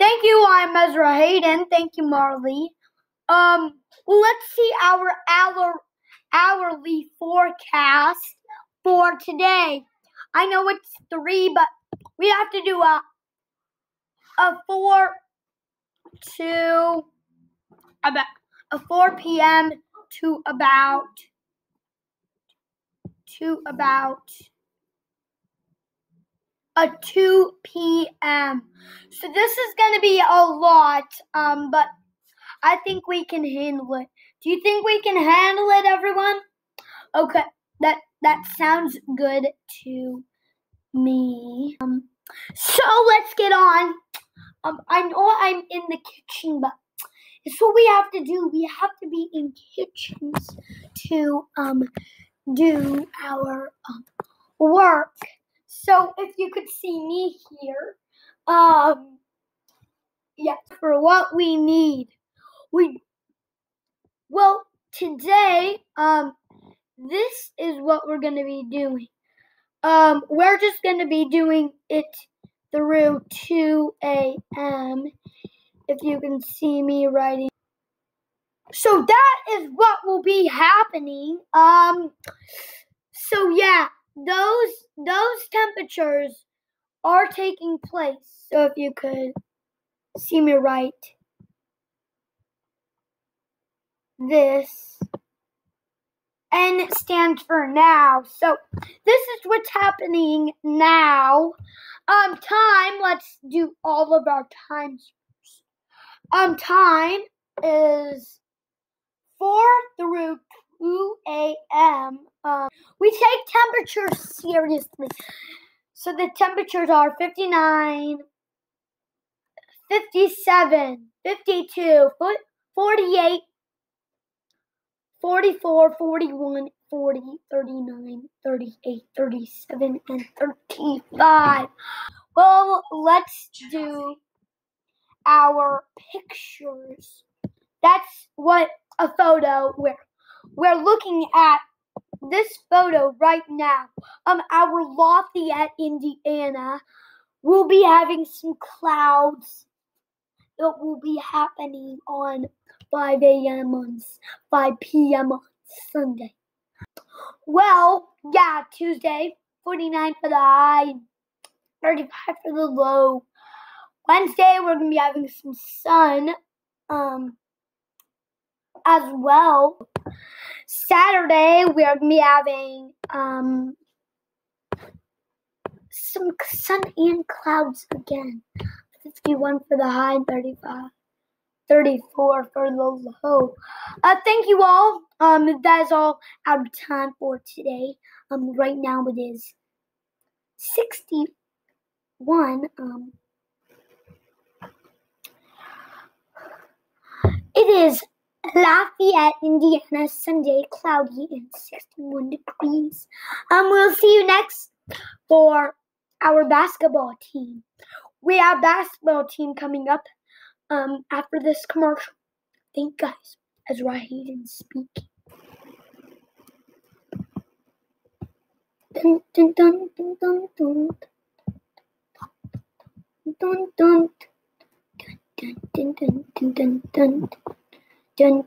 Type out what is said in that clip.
Thank you, I'm Ezra Hayden. Thank you, Marley. Um, let's see our hour, hourly forecast for today. I know it's three, but we have to do a a four to about a four p.m. to about to about a 2 p.m. So this is going to be a lot, um, but I think we can handle it. Do you think we can handle it, everyone? Okay, that that sounds good to me. Um, so let's get on. Um, I know I'm in the kitchen, but it's what we have to do. We have to be in kitchens to um do our um, work. So if you could see me here, um, yeah, for what we need, we well today, um, this is what we're gonna be doing. Um, we're just gonna be doing it through 2 a.m. If you can see me writing. So that is what will be happening. Um, so yeah, those those temperatures are taking place. So if you could see me right, this N stands for now. So this is what's happening now. Um, time. Let's do all of our times. Um, time is four through two a.m. Um, we take temperatures seriously. So the temperatures are 59, 57, 52, 48, 44, 41, 40, 39, 38, 37, and 35. Well, let's do our pictures. That's what a photo where we're looking at this photo right now. Um, our Lafayette, Indiana, We'll be having some clouds. It will be happening on 5 a.m. on 5 p.m. on Sunday. Well, yeah, Tuesday, 49 for the high, 35 for the low. Wednesday, we're gonna be having some sun, um, as well. Saturday, we are gonna be having um some sun and clouds again. 51 for the high, 35. 34 for the low. Uh, thank you all. Um, that is all of time for today. Um, right now it is 61. Um, it is Lafayette, Indiana, Sunday, cloudy and 61 degrees. Um, we'll see you next for our basketball team. We have basketball team coming up um, after this commercial. Thank guys, as Raheem speaking. Dun, dun, dun, dun, dun, dun. Dun, dun, dun, dun, dun, dun, dun, dun dun